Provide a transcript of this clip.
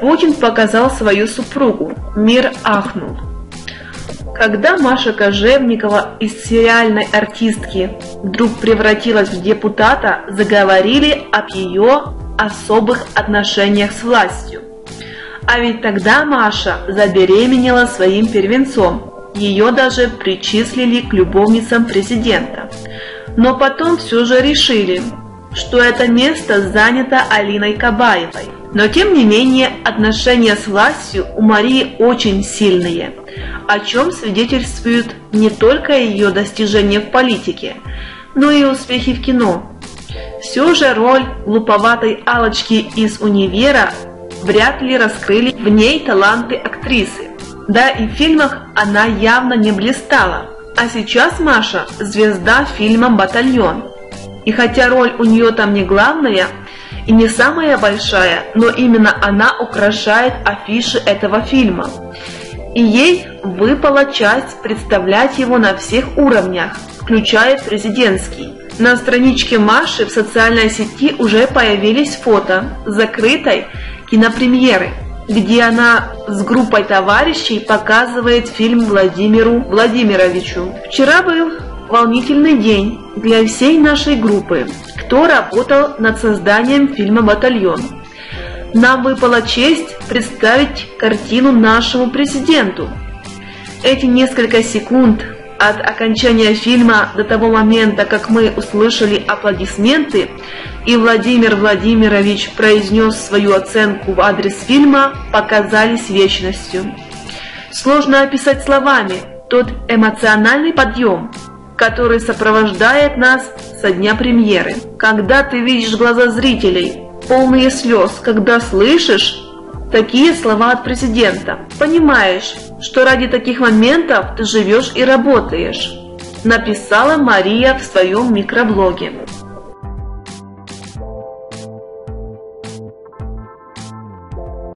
Путин показал свою супругу. Мир ахнул. Когда Маша Кожевникова из сериальной артистки вдруг превратилась в депутата, заговорили об ее особых отношениях с властью. А ведь тогда Маша забеременела своим первенцом. Ее даже причислили к любовницам президента. Но потом все же решили, что это место занято Алиной Кабаевой. Но тем не менее отношения с властью у Марии очень сильные, о чем свидетельствуют не только ее достижения в политике, но и успехи в кино. Все же роль глуповатой алочки из универа вряд ли раскрыли в ней таланты актрисы. Да и в фильмах она явно не блистала. А сейчас Маша – звезда фильма «Батальон». И хотя роль у нее там не главная и не самая большая, но именно она украшает афиши этого фильма. И ей выпала часть представлять его на всех уровнях, включая президентский. На страничке Маши в социальной сети уже появились фото закрытой кинопремьеры, где она с группой товарищей показывает фильм Владимиру Владимировичу. Вчера был волнительный день для всей нашей группы, кто работал над созданием фильма «Батальон». Нам выпала честь представить картину нашему президенту. Эти несколько секунд от окончания фильма до того момента, как мы услышали аплодисменты, и Владимир Владимирович произнес свою оценку в адрес фильма, показались вечностью. Сложно описать словами тот эмоциональный подъем, который сопровождает нас со дня премьеры. Когда ты видишь глаза зрителей, полные слез, когда слышишь такие слова от президента. Понимаешь, что ради таких моментов ты живешь и работаешь, написала Мария в своем микроблоге.